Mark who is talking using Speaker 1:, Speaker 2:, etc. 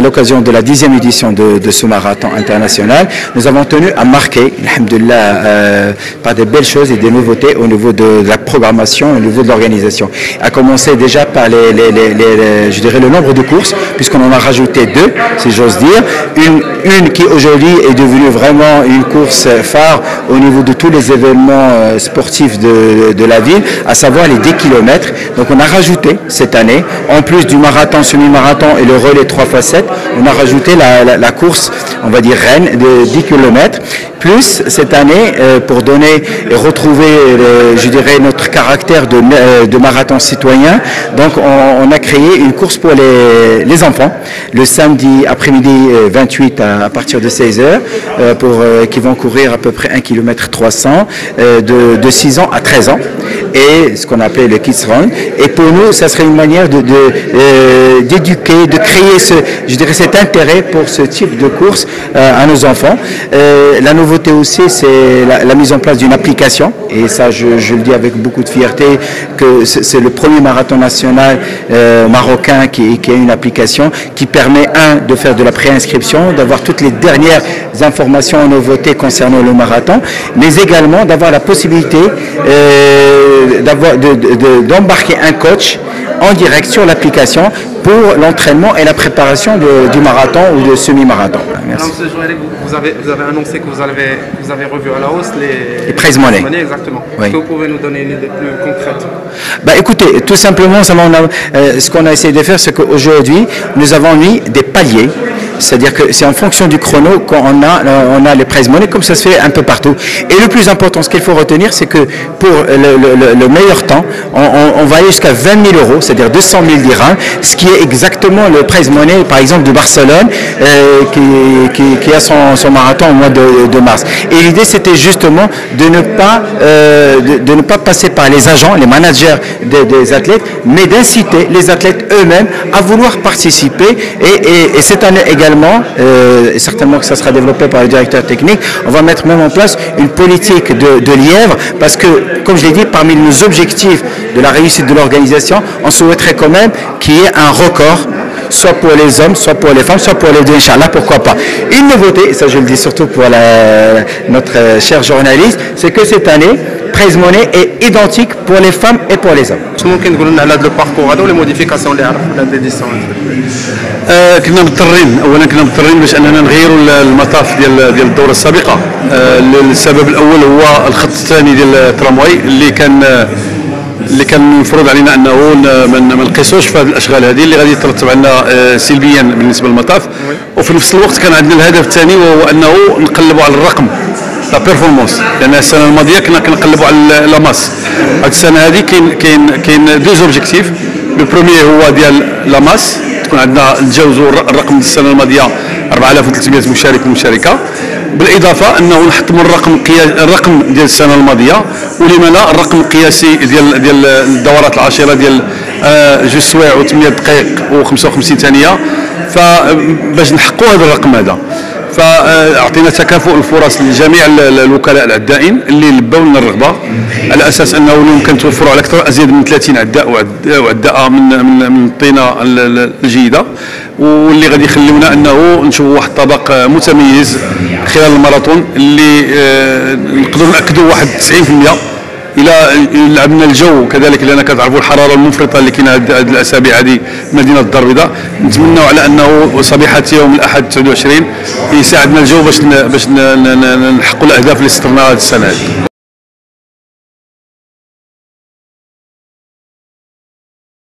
Speaker 1: l'occasion de la dixième édition de, de, ce marathon international, nous avons tenu à marquer, euh, par des belles choses et des nouveautés au niveau de, la programmation, au niveau de l'organisation. À commencer déjà par les, les, les, je dirais le nombre de courses, puisqu'on en a rajouté deux, si j'ose dire. Une, une qui aujourd'hui est devenue vraiment une course phare au niveau de tous les événements euh, sportifs de, de la ville, à savoir les 10 km. Donc on a rajouté cette année, en plus du marathon, semi-marathon et le relais 3 x 7, on a rajouté la, course, on va dire reine, de 10 km. Plus cette année, euh, pour donner et retrouver, euh, je dirais, notre caractère de, euh, marathon citoyen, donc on, a créé une course pour les, les enfants, le samedi après-midi 28 à, à, partir de 16h, pour, qui vont courir à peu près 1 km 300, de, de 6 ans à 13 ans, et ce qu'on appelait le Kids Run. Et pour nous, ça serait une manière de, d'éduquer, de, de, créer ce, je dirais, cet intérêt pour ce type de course à nos enfants. la nouveauté aussi, c'est la, la, mise en place d'une application. Et ça, je, je, le dis avec beaucoup de fierté, que c'est le premier marathon national euh, marocain qui, qui, a une application qui permet, un, de faire de la préinscription, d'avoir toutes les dernières informations, nouveautés concernant le marathon, mais également d'avoir la possibilité euh, d'embarquer de, de, un coach en direct sur l'application pour l'entraînement et la préparation du marathon ou de semi-marathon.
Speaker 2: Merci. Vous avez, vous avez annoncé que vous avez, vous avez revu à la hausse les,
Speaker 1: les prize money.
Speaker 2: exactement. Oui. Que vous pouvez nous donner une idée plus concrète?
Speaker 1: Bah, Écoutez, tout simplement, ça on a, euh, ce qu'on a essayé de faire, c'est qu'aujourd'hui, nous avons mis des paliers c'est-à-dire que c'est en fonction du chrono qu'on a, on a les prize money, comme ça se fait un peu partout. Et le plus important, ce qu'il faut retenir, c'est que pour le, le, le, meilleur temps, on, va aller jusqu'à 20 000 euros, c'est-à-dire 200 000 dirhams, ce qui est exactement le prize money, par exemple, de Barcelone, euh, qui, qui, a son, son, marathon au mois de, mars. Et l'idée, c'était justement de ne, pas, euh, de, ne pas passer par les agents, les managers des, des athlètes, mais d'inciter les athlètes eux-mêmes à vouloir participer. Et, et, et cette année également, euh, et certainement que ça sera développé par le directeur technique, on va mettre même en place une politique de, lièvre, parce que, comme je l'ai dit, parmi nos objectifs de la réussite de l'organisation, on souhaiterait quand même qu'il y ait un record soit pour les hommes, soit pour les femmes, soit pour les deux, Inch'Allah, pourquoi pas. Une nouveauté, et ça je le dis surtout pour notre cher journaliste, c'est que cette année, Prize Money est identique pour les femmes et pour les hommes.
Speaker 2: ممكن تقول لنا على هذا الباركور هذا ولا موديفيكاسيون اللي عرفنا هذا ليديسيون
Speaker 3: آه كنا مضطرين. اولا كنا مضطرين باش أننا نغيروا المطاف ديال ديال الدورة السابقة. آه السبب الأول هو الخط الثاني ديال الترامواي اللي كان اللي كان مفروض علينا أنه ما نقيسوش في هذه الأشغال هذه اللي غادي يترتب علينا سلبيا بالنسبة للمطاف. وفي نفس الوقت كان عندنا الهدف الثاني وهو أنه نقلبوا على الرقم. لا بيرفورمانس لأن السنة الماضيه كنا كنقلبوا على لا ماس هذه السنة هذه كاين كاين كاين دو زوبجيكتيف لو بروميير هو ديال لا ماس تكون عندنا نتجاوزوا الرقم السنة الماضيه 4300 مشارك ومشاركه بالاضافه انه نحطموا الرقم الرقم ديال السنة الماضيه ولما لا الرقم القياسي ديال ديال الدورات العاشره ديال جوج سوايع و8 دقائق و55 ثانية فباش نحققوا هذا الرقم هذا فأعطينا تكافؤ الفرص لجميع الوكلاء العدائين اللي لبوا لنا الرغبة على أساس أنه يمكن توفروا على أكثر أزيد من 30 عداء وعداء من من من الطينة الجيدة. واللي غادي يخليونا أنه نشوفوا واحد الطبق متميز خلال الماراثون اللي نقدروا نأكدوا واحد 90% إلى لعبنا الجو كذلك لأن كتعرفوا الحرارة المفرطة اللي كاينة هذه الأسابيع هذه مدينة الدار البيضاء نتمنوا على أنه صبيحه يوم الأحد 29 يساعدنا الجو باش باش نحققوا الأهداف اللي سطرناها هذه السنة هذه.